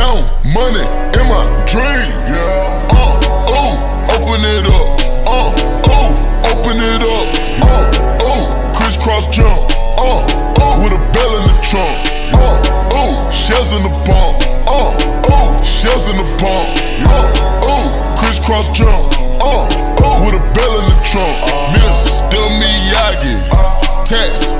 Count money in my dream. Yeah. Uh, oh, open it up. Uh, oh, open it up. Uh, oh, crisscross jump. Uh, oh, with a bell in the trunk. Uh, oh, shells in the pump. Uh, oh, shells in the pump. Uh, oh, crisscross jump. Uh, oh, with a bell in the trunk. Uh, Miss Mr. Miyagi. Tax